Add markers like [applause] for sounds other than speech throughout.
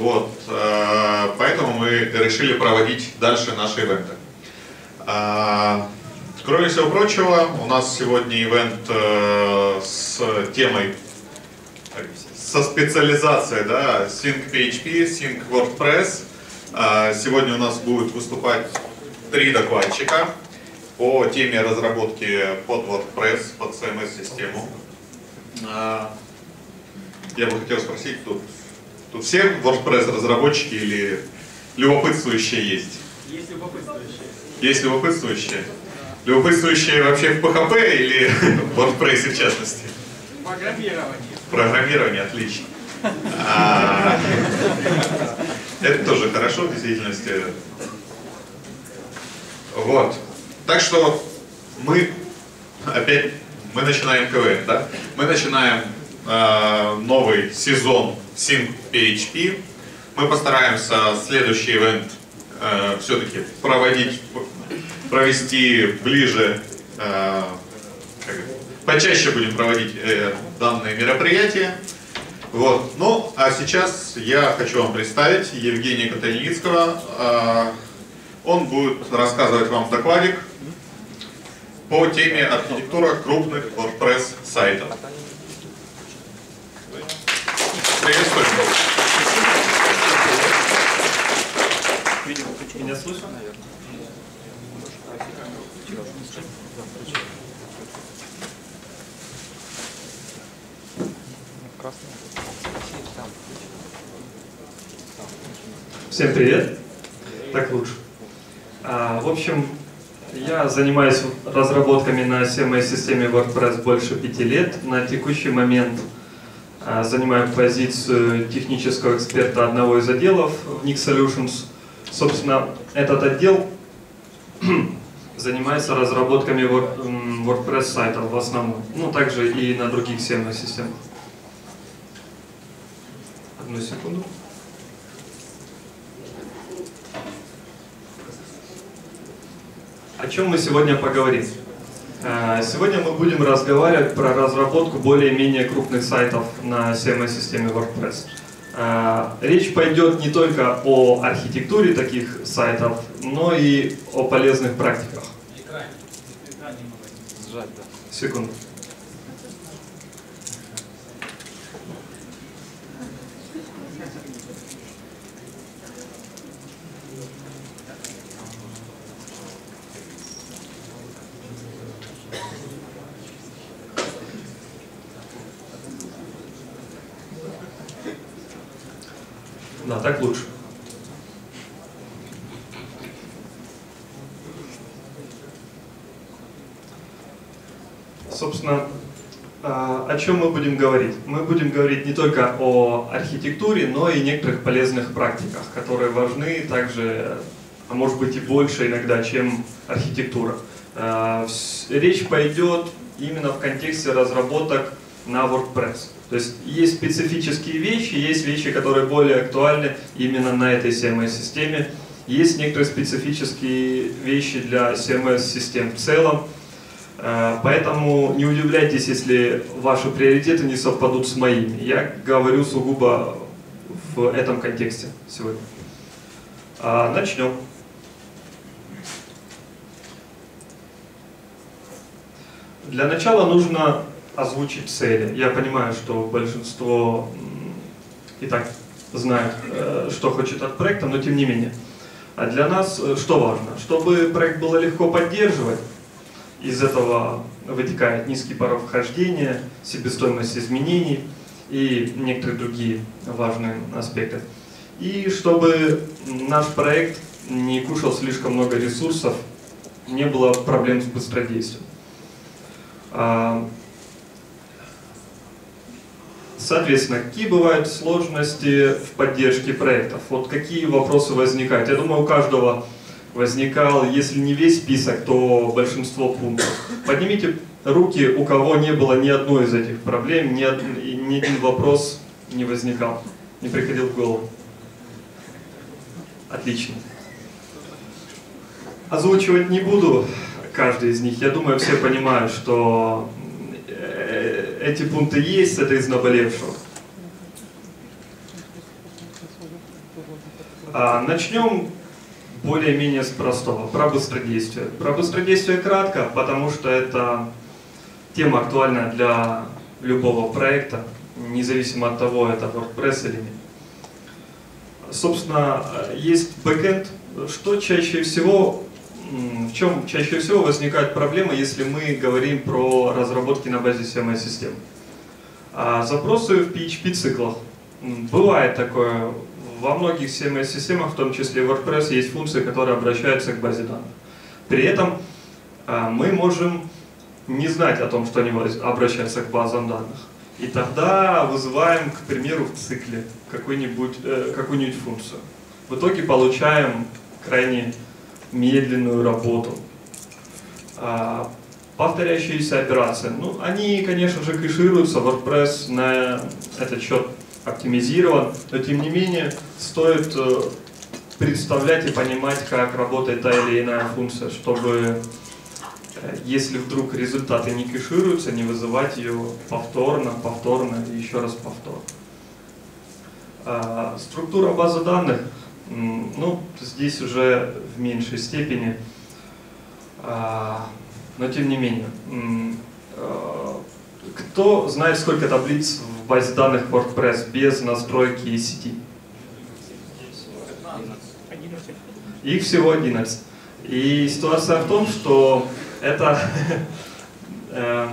Вот, э, поэтому мы решили проводить дальше наши ивенты. Э, кроме всего прочего, у нас сегодня ивент э, с темой, со специализацией, да, Sync PHP, Sync WordPress. Сегодня у нас будут выступать три докладчика по теме разработки под WordPress, под CMS-систему. Я бы хотел спросить, тут, тут все WordPress разработчики или любопытствующие есть? Есть любопытствующие. Есть любопытствующие? Любопытствующие вообще в PHP или в WordPress в частности? Программирование. Программирование, отлично. А, это тоже хорошо в действительности. Вот. Так что мы опять мы начинаем КВН, да? Мы начинаем э, новый сезон Sync PHP. Мы постараемся следующий ивент э, все-таки проводить, провести ближе, э, как, почаще будем проводить э, данные мероприятия. Вот. Ну, а сейчас я хочу вам представить Евгения Котельницкого. Э, он будет рассказывать вам докладик по теме архитектура крупных WordPress сайтов. Приветствую. Меня слышно? Всем привет. Так лучше. А, в общем, я занимаюсь разработками на CMS-системе WordPress больше пяти лет. На текущий момент занимаю позицию технического эксперта одного из отделов в Nix Solutions. Собственно, этот отдел [clears throat] занимается разработками WordPress сайтов в основном, ну также и на других CMS-системах. Одну секунду. О чем мы сегодня поговорим? Э, сегодня мы будем разговаривать про разработку более-менее крупных сайтов на CMS-системе WordPress. Э, речь пойдет не только о архитектуре таких сайтов, но и о полезных практиках. Секунду. Да, так лучше. Собственно, а, о чем мы будем говорить? Мы будем говорить не только о архитектуре, но и некоторых полезных практиках, которые важны также, а может быть и больше иногда, чем архитектура. А, речь пойдет именно в контексте разработок на WordPress. То есть есть специфические вещи, есть вещи, которые более актуальны именно на этой CMS-системе. Есть некоторые специфические вещи для CMS-систем в целом. Э, поэтому не удивляйтесь, если ваши приоритеты не совпадут с моими. Я говорю сугубо в этом контексте сегодня. А, начнем. Для начала нужно озвучить цели. Я понимаю, что большинство и так знает, э, что хочет от проекта, но тем не менее. А для нас э, что важно? Чтобы проект было легко поддерживать, из этого вытекает низкий порог вхождения, себестоимость изменений и некоторые другие важные аспекты. И чтобы наш проект не кушал слишком много ресурсов, не было проблем с быстродействием. А, Соответственно, какие бывают сложности в поддержке проектов? Вот какие вопросы возникают? Я думаю, у каждого возникал, если не весь список, то большинство пунктов. Поднимите руки, у кого не было ни одной из этих проблем, ни, од... ни один вопрос не возникал, не приходил в голову. Отлично. Озвучивать не буду каждый из них. Я думаю, все понимают, что эти пункты есть, это из наболевшего. А, начнем более-менее с простого, про быстродействие. Про быстродействие кратко, потому что это тема актуальна для любого проекта, независимо от того, это WordPress или нет. Собственно, есть бэкэнд. Что чаще всего, в чем чаще всего возникают проблемы, если мы говорим про разработки на базе CMS-систем? А запросы в PHP-циклах. Бывает такое. Во многих CMS-системах, в том числе WordPress, есть функции, которые обращаются к базе данных. При этом а, мы можем не знать о том, что они обращаются к базам данных. И тогда вызываем, к примеру, в цикле какую-нибудь э, какую функцию. В итоге получаем крайне медленную работу. А, повторяющиеся операции. Ну, они, конечно же, кэшируются. WordPress на этот счет оптимизирован, но тем не менее стоит э, представлять и понимать, как работает та или иная функция, чтобы Э, если вдруг результаты не кэшируются, не вызывать ее повторно, повторно и еще раз повторно. А, структура базы данных, ну, здесь уже в меньшей степени, а, но тем не менее. А, кто знает, сколько таблиц базе данных WordPress без настройки сети? Их всего 11. И ситуация в том, что это [laughs] э,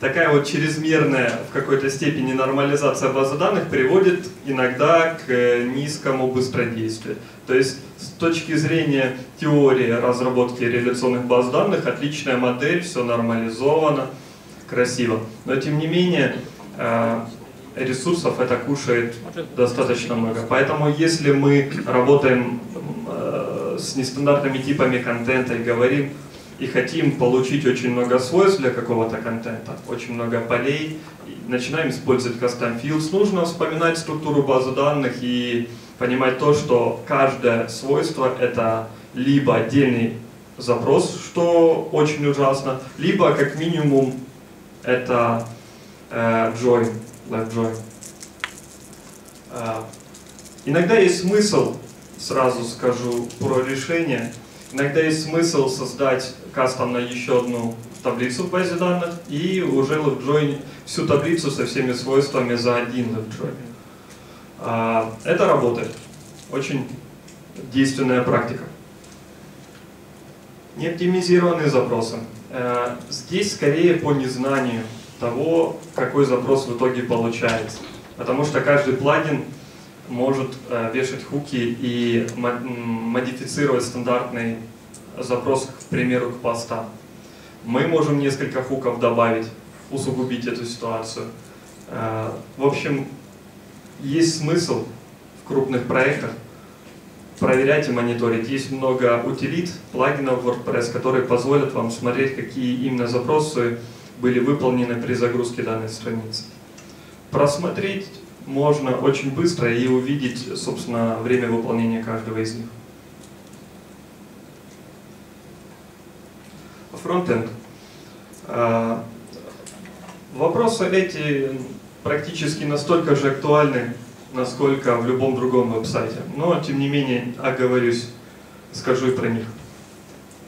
такая вот чрезмерная в какой-то степени нормализация базы данных приводит иногда к низкому быстродействию. То есть с точки зрения теории разработки реляционных баз данных отличная модель, все нормализовано, красиво. Но тем не менее э, ресурсов это кушает достаточно много. Поэтому если мы работаем э, с нестандартными типами контента и говорим и хотим получить очень много свойств для какого-то контента, очень много полей, начинаем использовать custom fields, нужно вспоминать структуру базы данных и понимать то, что каждое свойство это либо отдельный запрос, что очень ужасно, либо как минимум это э, join, left join. Иногда есть смысл, сразу скажу про решение, иногда есть смысл создать кастом на еще одну таблицу в базе данных и уже LeftJoin всю таблицу со всеми свойствами за один LeftJoin. А, это работает. Очень действенная практика. Неоптимизированные запросы. Э, здесь скорее по незнанию того, какой запрос в итоге получается. Потому что каждый плагин может э, вешать хуки и модифицировать стандартный запрос, к примеру, к постам. Мы можем несколько хуков добавить, усугубить эту ситуацию. Э, в общем, есть смысл в крупных проектах проверять и мониторить. Есть много утилит, плагинов WordPress, которые позволят вам смотреть, какие именно запросы были выполнены при загрузке данной страницы. Просмотреть можно очень быстро и увидеть, собственно, время выполнения каждого из них. фронтенд. А, вопросы эти практически настолько же актуальны, насколько в любом другом веб-сайте. Но, тем не менее, оговорюсь, скажу и про них.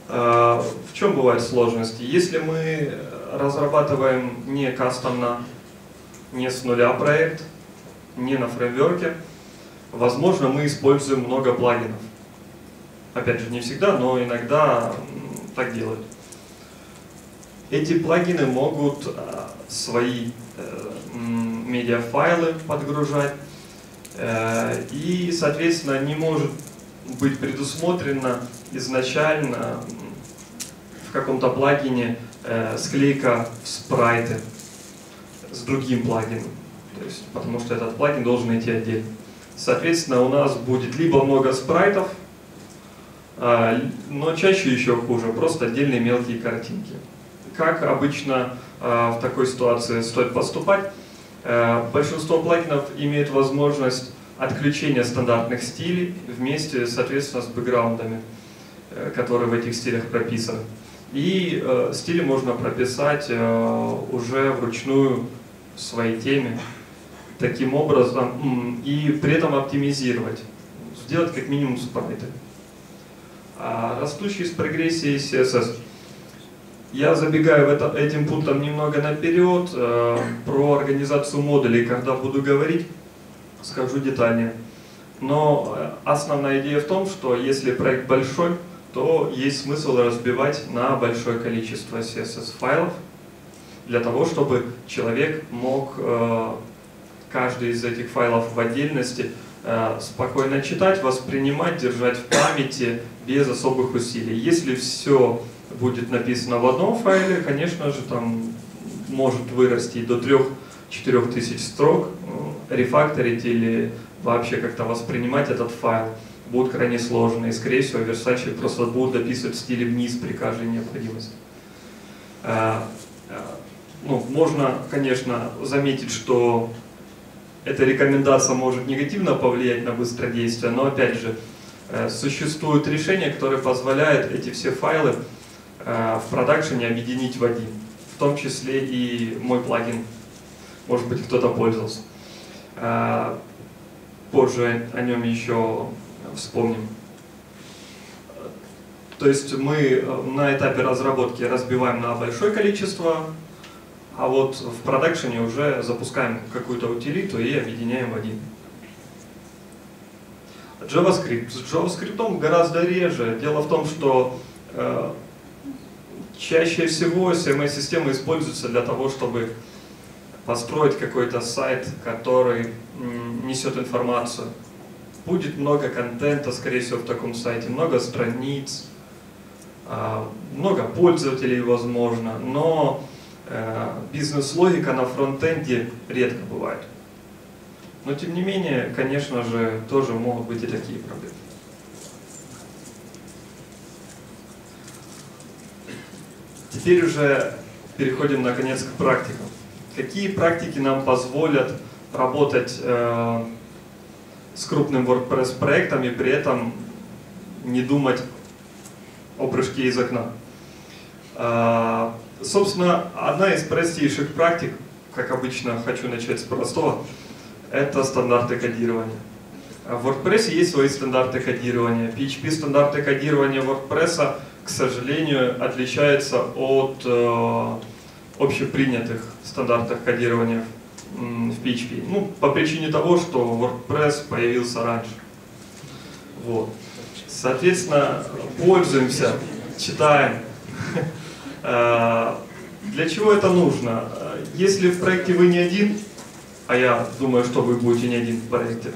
А, в чем бывают сложности? Если мы разрабатываем не кастомно, не с нуля проект, не на фреймворке, возможно, мы используем много плагинов. Опять же, не всегда, но иногда так делают. Эти плагины могут э, свои э, медиафайлы подгружать, э, и, соответственно, не может быть предусмотрено изначально в каком-то плагине склейка в спрайты с другим плагином, то есть, потому что этот плагин должен идти отдельно. Соответственно, у нас будет либо много спрайтов, но чаще еще хуже, просто отдельные мелкие картинки. Как обычно э, в такой ситуации стоит поступать? Э, большинство плагинов имеют возможность отключения стандартных стилей вместе, соответственно, с бэкграундами, э, которые в этих стилях прописаны. И стили можно прописать уже вручную в своей теме, таким образом и при этом оптимизировать, сделать как минимум спрайты. А растущий с прогрессией CSS. Я забегаю в это, этим пунктом немного наперед. Э, про организацию модулей, когда буду говорить, скажу детальнее. Но э, основная идея в том, что если проект большой, то есть смысл разбивать на большое количество CSS-файлов, для того, чтобы человек мог э, каждый из этих файлов в отдельности э, спокойно читать, воспринимать, держать в памяти без особых усилий. Если все будет написано в одном файле, конечно же, там может вырасти до 3-4 тысяч строк, э, рефакторить или вообще как-то воспринимать этот файл будет крайне сложно, и, скорее всего, Versace просто будут дописывать в стиле вниз при каждой необходимости. Ну, можно, конечно, заметить, что эта рекомендация может негативно повлиять на быстродействие, но, опять же, э, существуют решения, которые позволяют эти все файлы э, в продакшене объединить в один, в том числе и мой плагин. Может быть, кто-то пользовался. Э, позже о нем еще вспомним. То есть мы на этапе разработки разбиваем на большое количество а вот в продакшене уже запускаем какую-то утилиту и объединяем в один. JavaScript. С JavaScript гораздо реже. Дело в том, что э, чаще всего CMS-система используется для того, чтобы построить какой-то сайт, который несет информацию. Будет много контента, скорее всего, в таком сайте, много страниц, э, много пользователей, возможно, но Э, бизнес-логика на фронтенде редко бывает. Но тем не менее, конечно же, тоже могут быть и такие проблемы. Теперь уже переходим наконец к практикам. Какие практики нам позволят работать э, с крупным WordPress проектом и при этом не думать о прыжке из окна? Э, Собственно, одна из простейших практик, как обычно хочу начать с простого, это стандарты кодирования. В WordPress есть свои стандарты кодирования. PHP стандарты кодирования WordPress, к сожалению, отличаются от э, общепринятых стандартов кодирования в PHP. Ну, по причине того, что WordPress появился раньше. Вот. Соответственно, пользуемся, читаем. [laughs] Э, для чего это нужно? Если в проекте вы не один, а я думаю, что вы будете не один в проекте,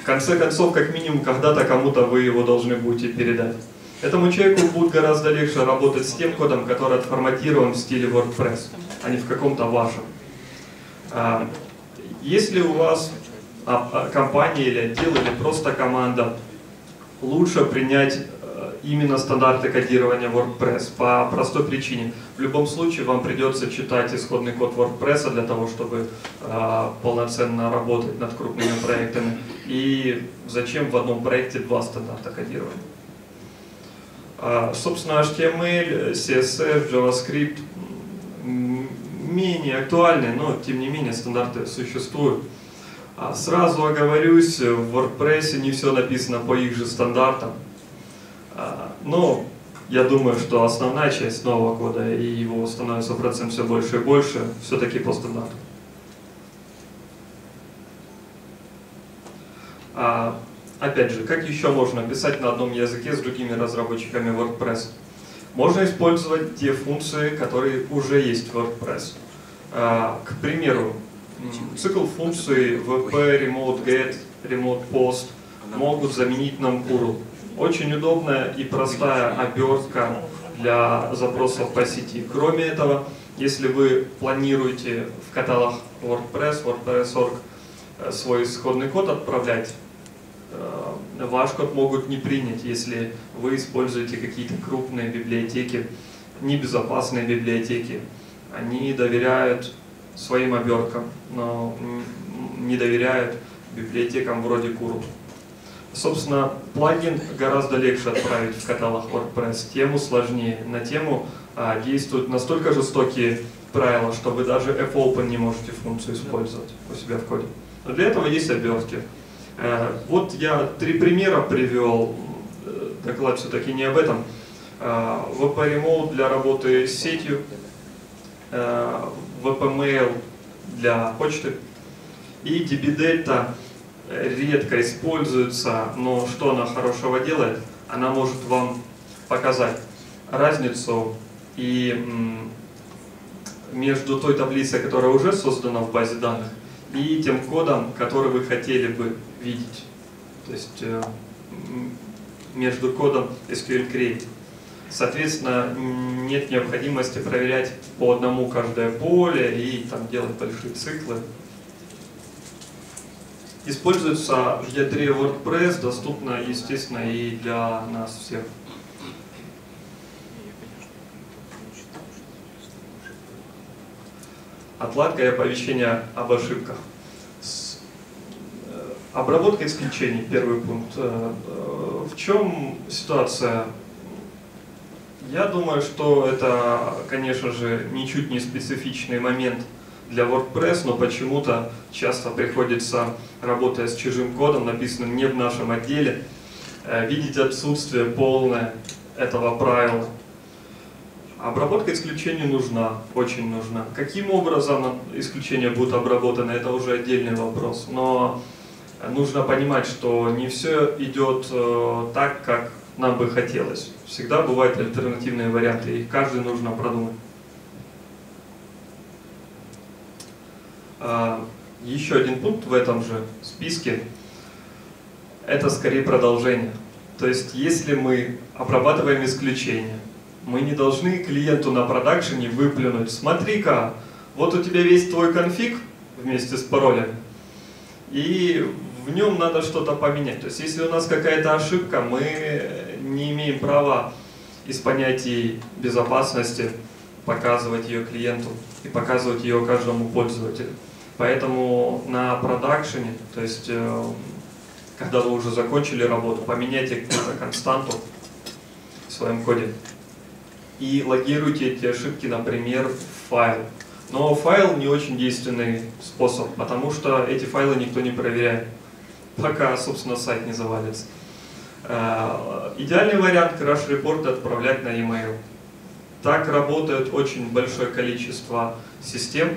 в конце концов, как минимум, когда-то кому-то вы его должны будете передать. Этому человеку будет гораздо легче работать с тем кодом, который отформатирован в стиле WordPress, а не в каком-то вашем. А, если у вас а, а, компания или отдел, или просто команда, лучше принять именно стандарты кодирования WordPress по простой причине. В любом случае вам придется читать исходный код WordPress для того, чтобы э, полноценно работать над крупными проектами. И зачем в одном проекте два стандарта кодирования? Собственно, HTML, CSS, JavaScript менее актуальны, но тем не менее стандарты существуют. А сразу оговорюсь, в WordPress не все написано по их же стандартам. А, но я думаю, что основная часть нового кода, и его становится процент все больше и больше, все-таки по стандарту. А, опять же, как еще можно писать на одном языке с другими разработчиками WordPress? Можно использовать те функции, которые уже есть в WordPress. А, к примеру, цикл функций wp, remote get, remote post могут заменить нам URL. Очень удобная и простая обертка для запросов по сети. Кроме этого, если вы планируете в каталог WordPress, WordPress.org э, свой исходный код отправлять, э, ваш код могут не принять, если вы используете какие-то крупные библиотеки, небезопасные библиотеки. Они доверяют своим оберткам, но не доверяют библиотекам вроде Kuru. Собственно, плагин гораздо легче отправить в каталог WordPress, тему сложнее. На тему а, действуют настолько жестокие правило, что вы даже fopen не можете функцию использовать у себя в коде. Но для этого есть обертки. Э, вот я три примера привел. Э, доклад все-таки не об этом. VP Remote для работы с сетью, VP Mail для почты и DB Delta редко используется, но что она хорошего делает? Она может вам показать разницу и между той таблицей, которая уже создана в базе данных, и тем кодом, который вы хотели бы видеть. То есть э, между кодом SQL Create. Соответственно, нет необходимости проверять по одному каждое поле и там делать большие циклы. Используется в ядре WordPress, доступно, естественно, и для нас всех. Отладка и оповещение об ошибках. Э, обработка исключений, первый пункт. Э, э, в чем ситуация? Я думаю, что это, конечно же, ничуть не специфичный момент для WordPress, но почему-то часто приходится, работая с чужим кодом, написанным не в нашем отделе, видеть отсутствие полное этого правила. Обработка исключений нужна, очень нужна. Каким образом исключения будут обработаны, это уже отдельный вопрос. Но нужно понимать, что не все идет э, так, как нам бы хотелось. Всегда бывают альтернативные варианты, и каждый нужно продумать. А, еще один пункт в этом же списке – это скорее продолжение. То есть, если мы обрабатываем исключения, мы не должны клиенту на продакшене выплюнуть, смотри-ка, вот у тебя весь твой конфиг вместе с паролем, и в нем надо что-то поменять. То есть если у нас какая-то ошибка, мы не имеем права из понятий безопасности показывать ее клиенту и показывать ее каждому пользователю. Поэтому на продакшене, то есть э, когда вы уже закончили работу, поменяйте какую-то константу в своем коде и логируйте эти ошибки, например, в файл. Но файл не очень действенный способ, потому что эти файлы никто не проверяет, пока, собственно, сайт не завалится. Э, идеальный вариант краш репорты отправлять на e-mail. Так работает очень большое количество систем,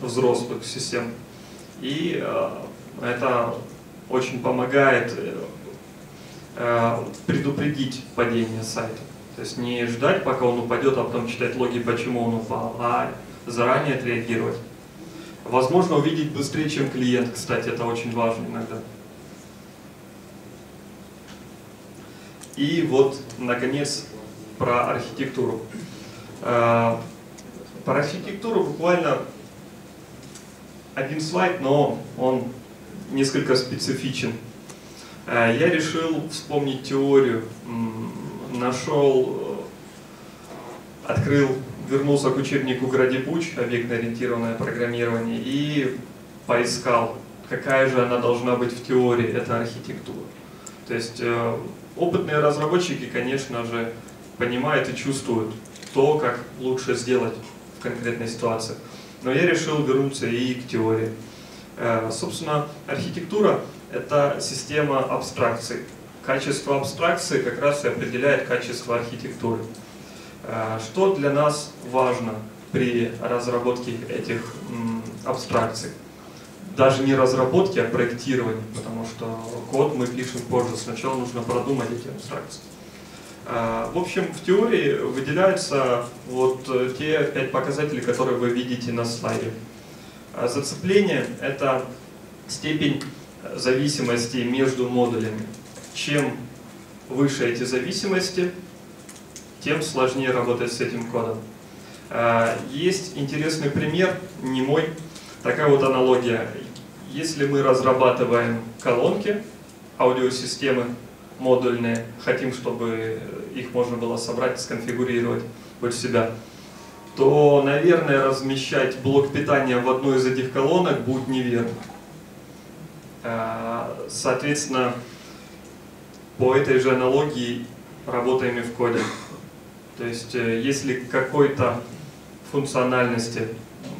взрослых систем. И э, это очень помогает э, предупредить падение сайта. То есть не ждать, пока он упадет, а потом читать логи, почему он упал, а заранее отреагировать. Возможно, увидеть быстрее, чем клиент, кстати, это очень важно иногда. И вот, наконец, про архитектуру. Э, про архитектуру буквально один слайд, но он несколько специфичен. Э, я решил вспомнить теорию нашел, э, открыл, вернулся к учебнику Градипуч, объектно-ориентированное программирование, и поискал, какая же она должна быть в теории, эта архитектура. То есть э, опытные разработчики, конечно же, понимают и чувствуют то, как лучше сделать в конкретной ситуации. Но я решил вернуться и к теории. Э, собственно, архитектура — это система абстракций. Качество абстракции как раз и определяет качество архитектуры. Э, что для нас важно при разработке этих абстракций? Даже не разработке, а проектировании, потому что код мы пишем позже. Сначала нужно продумать эти абстракции. Э, в общем, в теории выделяются вот те пять показателей, которые вы видите на слайде. Э, зацепление – это степень зависимости между модулями чем выше эти зависимости, тем сложнее работать с этим кодом. А, есть интересный пример, не мой, такая вот аналогия. Если мы разрабатываем колонки, аудиосистемы модульные, хотим, чтобы их можно было собрать, сконфигурировать под себя, то, наверное, размещать блок питания в одной из этих колонок будет неверно. А, соответственно, по этой же аналогии работаем и в коде. То есть, э, если какой-то функциональности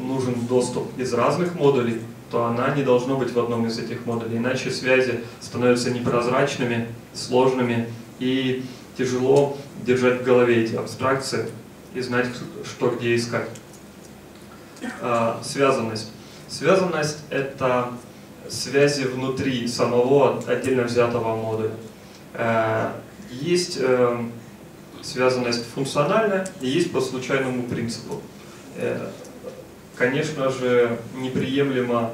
нужен доступ из разных модулей, то она не должна быть в одном из этих модулей, иначе связи становятся непрозрачными, сложными и тяжело держать в голове эти абстракции и знать, что где искать. А, связанность. Связанность – это связи внутри самого отдельно взятого модуля. Э, есть э, связанность функциональная и есть по случайному принципу. Э, конечно же, неприемлема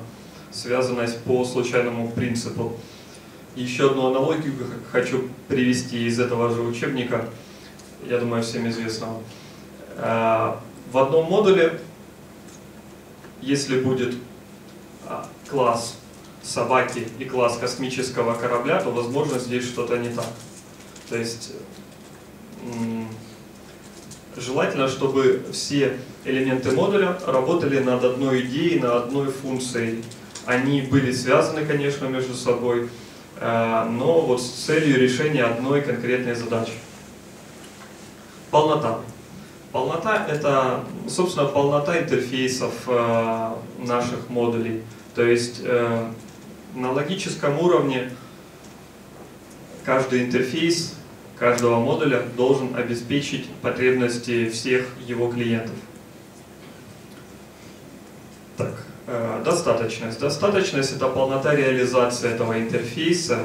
связанность по случайному принципу. Еще одну аналогию хочу привести из этого же учебника, я думаю, всем известного. В одном модуле, если будет а, класс собаки и класс космического корабля, то, возможно, здесь что-то не так. То есть желательно, чтобы все элементы модуля работали над одной идеей, над одной функцией. Они были связаны, конечно, между собой, э, но вот с целью решения одной конкретной задачи. Полнота. Полнота – это, собственно, полнота интерфейсов э, наших модулей. То есть э, на логическом уровне каждый интерфейс каждого модуля должен обеспечить потребности всех его клиентов. Так, э, достаточность. Достаточность – это полнота реализации этого интерфейса.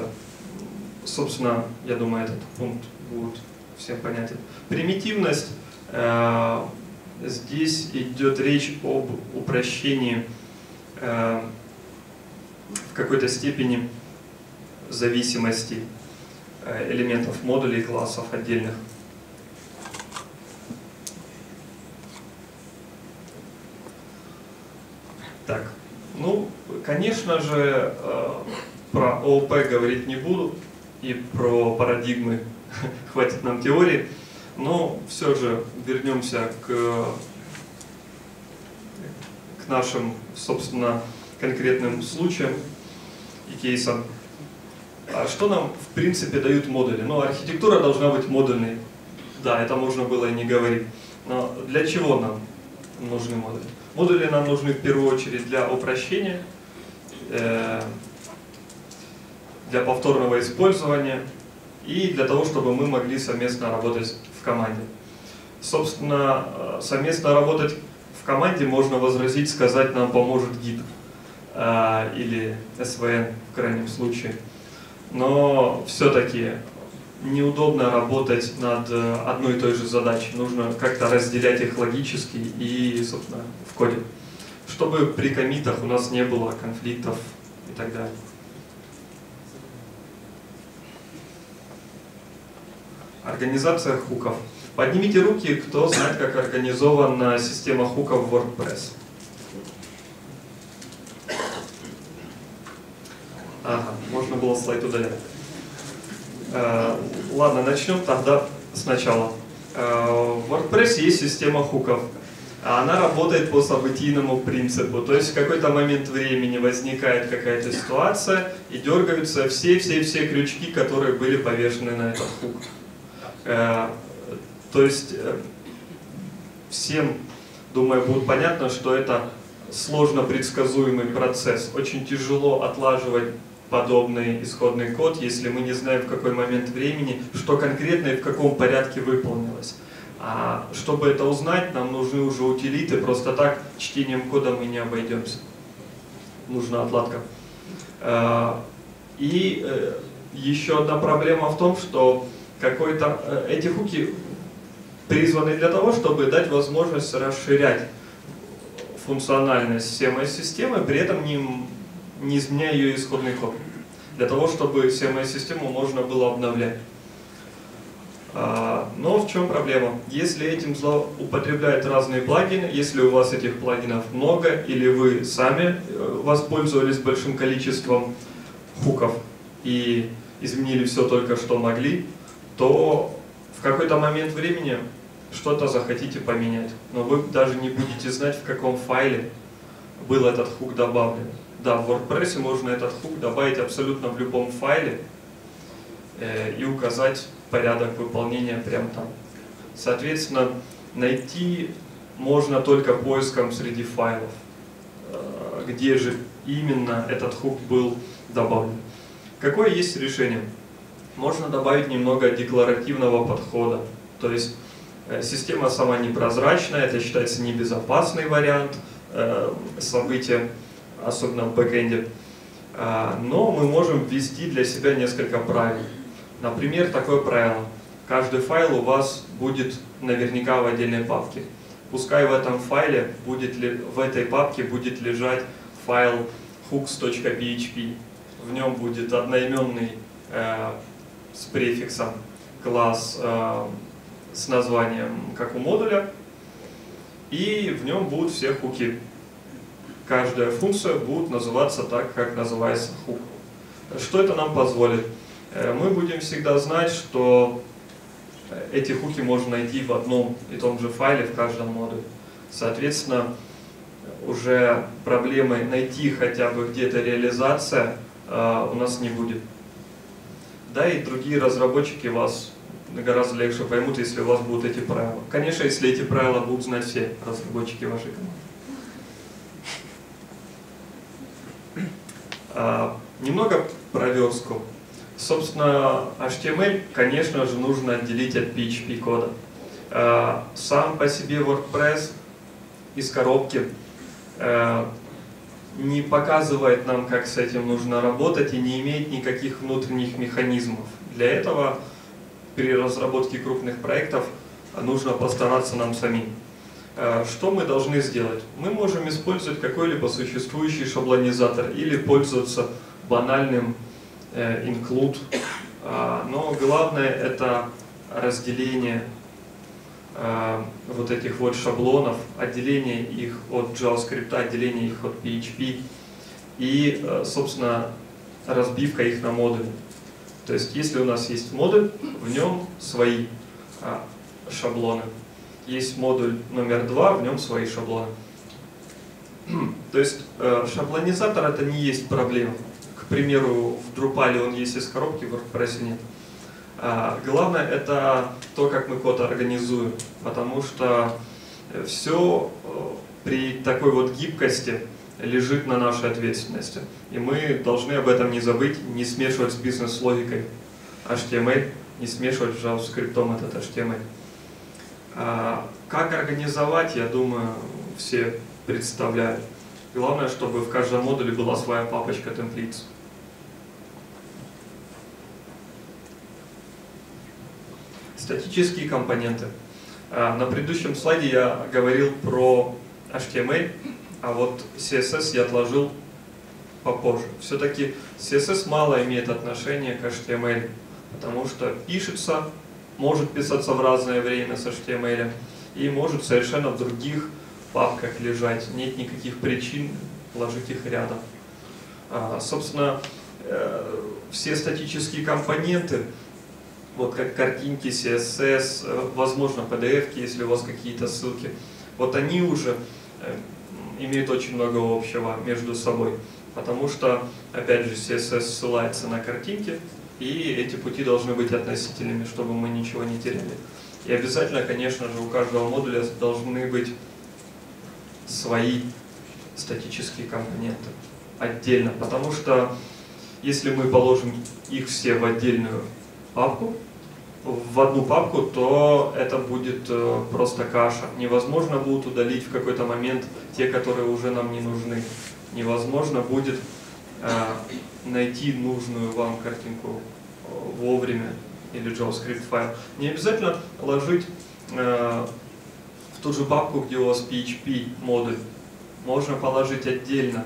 Собственно, я думаю, этот пункт будет всем понятен. Примитивность. Э, здесь идет речь об упрощении э, в какой-то степени зависимости э, элементов модулей классов отдельных. Так, ну, конечно же, э, про ООП говорить не буду, и про парадигмы [laughs] хватит нам теории, но все же вернемся к, к нашим, собственно, конкретным случаям и кейсам. А что нам, в принципе, дают модули? Ну, архитектура должна быть модульной. Да, это можно было и не говорить. Но для чего нам нужны модули? Модули нам нужны в первую очередь для упрощения, э, для повторного использования и для того, чтобы мы могли совместно работать в команде. Собственно, э, совместно работать в команде можно возразить, сказать, нам поможет гид. А, или СВН в крайнем случае. Но все-таки неудобно работать над э, одной и той же задачей. Нужно как-то разделять их логически и, собственно, в коде. Чтобы при комитах у нас не было конфликтов и так далее. Организация хуков. Поднимите руки, кто знает, как организована система хуков в WordPress. Ага, можно было слайд удалять. Э, ладно, начнем тогда сначала. Э, в WordPress есть система хуков. Она работает по событийному принципу. То есть в какой-то момент времени возникает какая-то ситуация и дергаются все-все-все крючки, которые были повешены на этот хук. Э, то есть э, всем, думаю, будет понятно, что это сложно предсказуемый процесс. Очень тяжело отлаживать подобный исходный код, если мы не знаем в какой момент времени, что конкретно и в каком порядке выполнилось. А чтобы это узнать, нам нужны уже утилиты, просто так чтением кода мы не обойдемся. Нужна отладка. А, и э, еще одна проблема в том, что какой-то э, эти хуки призваны для того, чтобы дать возможность расширять функциональность всей системы, при этом не не изменяя ее исходный код, для того, чтобы CMS-систему можно было обновлять. А, но в чем проблема? Если этим употребляют разные плагины, если у вас этих плагинов много, или вы сами э, воспользовались большим количеством хуков и изменили все только что могли, то в какой-то момент времени что-то захотите поменять, но вы даже не будете знать, в каком файле был этот хук добавлен. Да, в WordPress можно этот хук добавить абсолютно в любом файле э, и указать порядок выполнения прямо там. Соответственно, найти можно только поиском среди файлов, э, где же именно этот хук был добавлен. Какое есть решение? Можно добавить немного декларативного подхода, то есть э, система сама непрозрачная, это считается небезопасный вариант э, события, особенно в бэкэнде. А, но мы можем ввести для себя несколько правил. Например, такое правило. Каждый файл у вас будет наверняка в отдельной папке. Пускай в этом файле будет ли, в этой папке будет лежать файл hooks.php. В нем будет одноименный э, с префиксом класс э, с названием, как у модуля, и в нем будут все хуки. Каждая функция будет называться так, как называется хук. Что это нам позволит? Э, мы будем всегда знать, что эти хуки можно найти в одном и том же файле в каждом модуле. Соответственно, уже проблемы найти хотя бы где-то реализация э, у нас не будет. Да, и другие разработчики вас гораздо легче поймут, если у вас будут эти правила. Конечно, если эти правила будут знать все разработчики вашей команды. А, немного про верстку. Собственно, HTML, конечно же, нужно отделить от PHP кода. А, сам по себе WordPress из коробки а, не показывает нам, как с этим нужно работать и не имеет никаких внутренних механизмов. Для этого при разработке крупных проектов нужно постараться нам самим. А, что мы должны сделать? Мы можем использовать какой-либо существующий шаблонизатор или пользоваться банальным э, include, а, но главное это разделение а, вот этих вот шаблонов, отделение их от JavaScript, отделение их от PHP и, э, собственно, разбивка их на модули. То есть, если у нас есть модуль, в нем свои а, шаблоны. Есть модуль номер два, в нем свои шаблоны. [clears throat] То есть, э, шаблонизатор это не есть проблема. К примеру, в Drupal он есть из коробки, в WordPress нет. А, главное это то, как мы код организуем, потому что все э, при такой вот гибкости лежит на нашей ответственности. И мы должны об этом не забыть, не смешивать с бизнес-логикой HTML, не смешивать с JavaScript этот HTML. А, как организовать, я думаю, все представляют. Главное, чтобы в каждом модуле была своя папочка templates. Статические компоненты. А, на предыдущем слайде я говорил про HTML, а вот CSS я отложил попозже. Все-таки CSS мало имеет отношение к HTML, потому что пишется, может писаться в разное время с HTML и может совершенно в других папках лежать. Нет никаких причин ложить их рядом. А, собственно, э, все статические компоненты, вот как картинки, CSS, э, возможно PDF, если у вас какие-то ссылки, вот они уже э, имеют очень много общего между собой. Потому что, опять же, CSS ссылается на картинки, и эти пути должны быть относительными, чтобы мы ничего не теряли. И обязательно, конечно же, у каждого модуля должны быть свои статические компоненты отдельно, потому что если мы положим их все в отдельную папку, в одну папку, то это будет э, просто каша. Невозможно будет удалить в какой-то момент те, которые уже нам не нужны. Невозможно будет э, найти нужную вам картинку э, вовремя или JavaScript файл. Не обязательно ложить в ту же папку, где у вас PHP модуль. Можно положить отдельно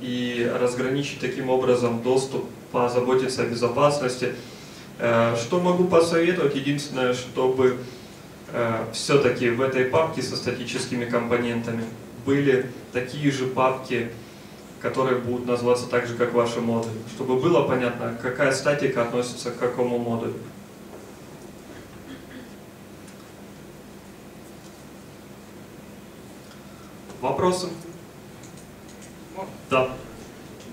и разграничить таким образом доступ, позаботиться о безопасности, что могу посоветовать? Единственное, чтобы э, все-таки в этой папке со статическими компонентами были такие же папки, которые будут называться так же, как ваши модули. Чтобы было понятно, какая статика относится к какому модулю. Вопросы? Да.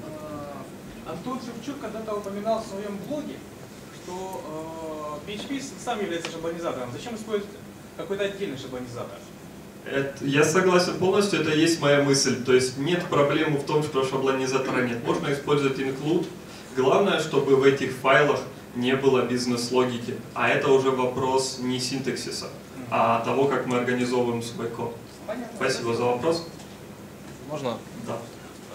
Э, Антон Шевчук когда-то упоминал в своем блоге, что э, PHP сам является шаблонизатором. Зачем использовать какой-то отдельный шаблонизатор? Это- я согласен полностью, это и есть моя мысль. То есть нет проблемы в том, что шаблонизатора нет. Можно использовать include. Главное, чтобы в этих файлах не было бизнес-логики. А это уже вопрос не синтаксиса, а того, как мы организовываем свой код. Понятно. Спасибо за вопрос. Можно Да.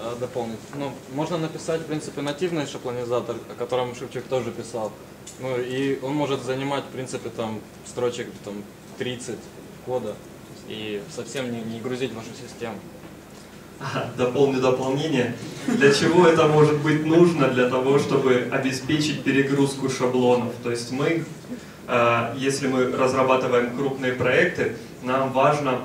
Э, дополнить? Ну, можно написать, в принципе, нативный шаблонизатор, о котором Шевчук тоже писал. Ну, и он может занимать, в принципе, там, строчек там, 30 кода и совсем не, не грузить вашу систему. Дополню дополнение. Для чего это может быть нужно? Для того, чтобы обеспечить перегрузку шаблонов. То есть мы, э, если мы разрабатываем крупные проекты, нам важно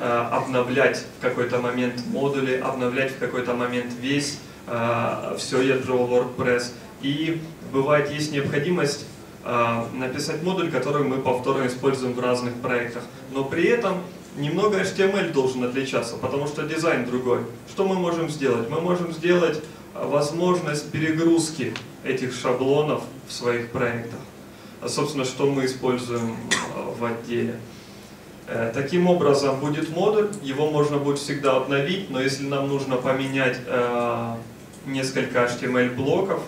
обновлять в какой-то момент модули, обновлять в какой-то момент весь э, все ядро WordPress. И бывает есть необходимость э, написать модуль, который мы повторно используем в разных проектах. Но при этом немного HTML должен отличаться, потому что дизайн другой. Что мы можем сделать? Мы можем сделать э, возможность перегрузки этих шаблонов в своих проектах. Собственно, что мы используем э, в отделе. Э, Таким образом будет модуль, его можно будет всегда обновить, но если нам нужно поменять э, несколько HTML блоков,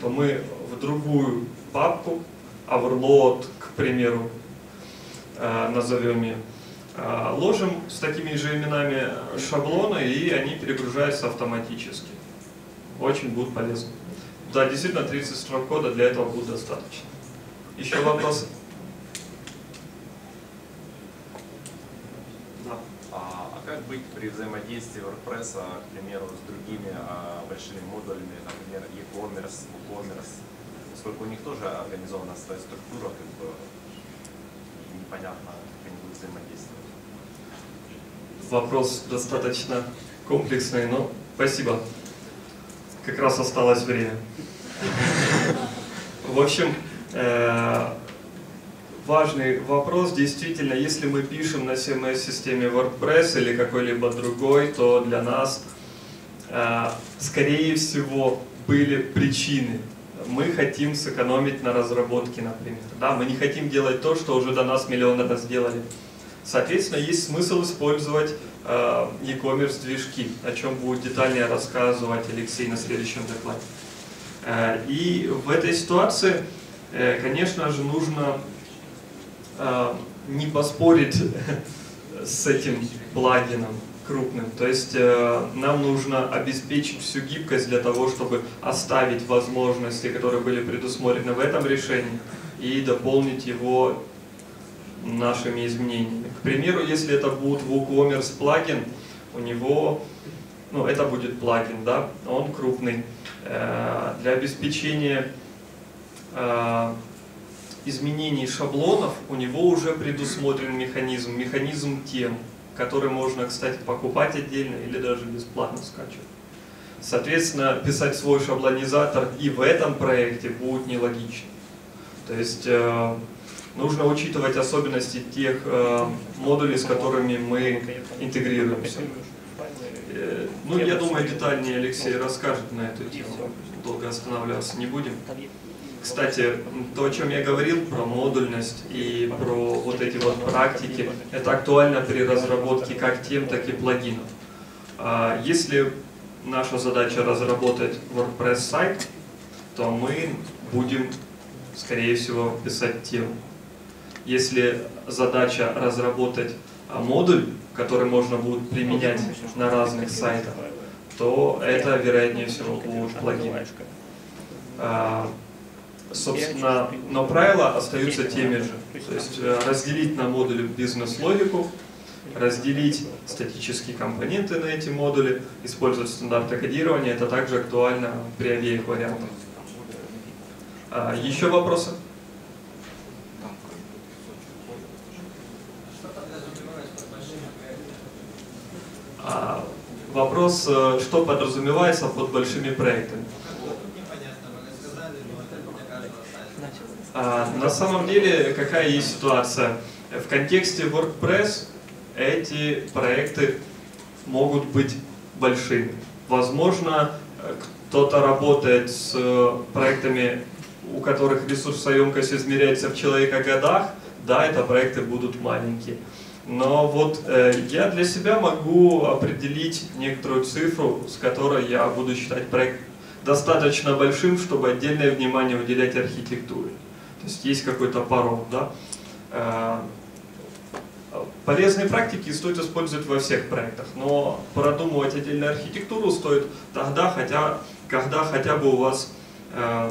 то мы в другую папку, overload, к примеру, э, назовем ее, ложим с такими же именами шаблоны, и они перегружаются автоматически. Очень будут полезны. Да, действительно, 30 строк кода для этого будет достаточно. Еще вопросы? Да. А, а как быть при взаимодействии WordPress, а, к примеру, с другими а, большими модулями, например, e-commerce, WooCommerce, поскольку у них тоже организована своя структура, как бы непонятно, как они будут взаимодействовать. Вопрос достаточно комплексный, но спасибо. Как раз осталось время. [laughs] В общем, э, важный вопрос. Действительно, если мы пишем на CMS-системе WordPress или какой-либо другой, то для нас, э, скорее всего, были причины. Мы хотим сэкономить на разработке, например. Да, мы не хотим делать то, что уже до нас миллион раз сделали. Соответственно, есть смысл использовать э, e-commerce движки, о чем будет детальнее рассказывать Алексей на следующем докладе. Э, и в этой ситуации, конечно же, нужно не поспорить [laughs] с этим плагином крупным. То есть э, нам нужно обеспечить всю гибкость для того, чтобы оставить возможности, которые были предусмотрены в этом решении, и дополнить его нашими изменениями. К примеру, если это будет WooCommerce плагин, у него, ну это будет плагин, да, он крупный. Э, Для обеспечения э, изменений шаблонов у него уже предусмотрен механизм, механизм тем, который можно, кстати, покупать отдельно или даже бесплатно скачивать. Соответственно, писать свой шаблонизатор и в этом проекте будет нелогично. То есть э, нужно учитывать особенности тех э, модулей, с которыми мы интегрируемся. Э, Ну, я думаю, детальнее Алексей расскажет на эту тему. Долго останавливаться не будем. Кстати, то, о чем я говорил, про модульность и про вот эти вот практики, это актуально при разработке как тем, так и плагинов. А Если наша задача разработать WordPress сайт, то мы будем, скорее всего, писать тему. Если задача разработать а, модуль, который можно будет применять на разных сайтах, то это, вероятнее всего, будут плагины. Собственно, но правила остаются теми же. То есть э, разделить на модули бизнес-логику, разделить статические компоненты на эти модули, использовать стандарты кодирования. Это также актуально при обеих вариантах. А, Еще вопросы? А, Вопрос, э, что подразумевается под большими проектами? А, на самом деле, какая есть ситуация? В контексте WordPress эти проекты могут быть большими. Возможно, кто-то работает с э, проектами, у которых ресурсоемкость измеряется в человека годах, да, это проекты будут маленькие. Но вот э, я для себя могу определить некоторую цифру, с которой я буду считать проект достаточно большим, чтобы отдельное внимание уделять архитектуре. То есть есть какой-то порог, да. Э, Полезные практики стоит использовать во всех проектах, но продумывать отдельную архитектуру стоит тогда, хотя, когда хотя бы у вас э,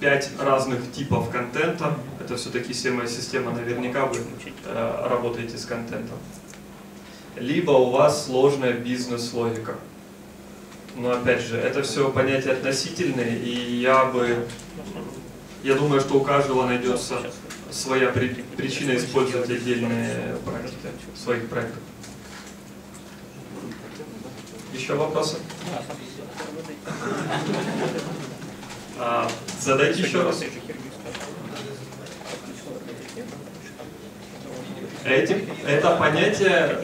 пять разных типов контента. Это все-таки система, наверняка вы э, работаете с контентом. Либо у вас сложная бизнес-логика. Но опять же, это все понятия относительные, и я бы, я думаю, что у каждого найдется своя при, причина использовать отдельные в своих проектах. Еще вопросы? А, задайте еще раз. Эти, это понятие,